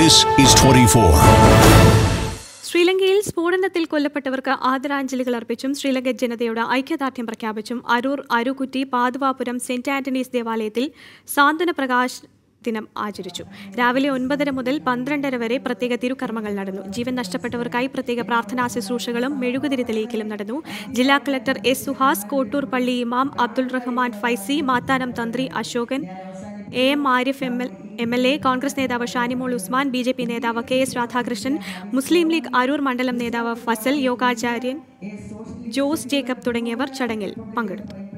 This is 24. ശ്രീലങ്കയിൽ സ്ഫോടനത്തിൽ കൊല്ലപ്പെട്ടവർക്ക് ആദരാഞ്ജലികൾ അർപ്പിച്ചും ശ്രീലങ്കൻ ജനതയോട് ഐക്യദാർഢ്യം പ്രഖ്യാപിച്ചും അരൂർ അരുകുറ്റി പാതുവാപുരം സെന്റ് ആന്റണീസ് ദേവാലയത്തിൽ സാന്ത്വന പ്രകാശ് ദിനം ആചരിച്ചു. രാവിലെ ഒൻപതര മുതൽ പന്ത്രണ്ടര വരെ പ്രത്യേക തിരുക്കർമ്മങ്ങൾ നടന്നു. ജീവൻ നഷ്ടപ്പെട്ടവർക്കായി പ്രത്യേക പ്രാർത്ഥനാ ശുശ്രൂഷകളും മെഴുകുതിരി തെളിയിക്കലും നടന്നു. ജില്ലാ കളക്ടർ എസ് സുഹാസ് കോട്ടൂർ പള്ളി ഇമാം അബ്ദുൾ റഹ്മാൻ ഫൈസി മാത്താനം തന്ത്രി Ashokan A M Arif M L M L A Congress നേതാവ് Shanimol Usman B J P നേതാവ് കെ എസ് രാധാകൃഷ്ണൻ മുസ്ലിം ലീഗ് അരൂർ മണ്ഡലം നേതാവ് ഫസൽ യോഗാചാര്യൻ ജോസ് ജേക്കബ് തുടങ്ങിയവർ ചടങ്ങിൽ പങ്കെടുത്തു.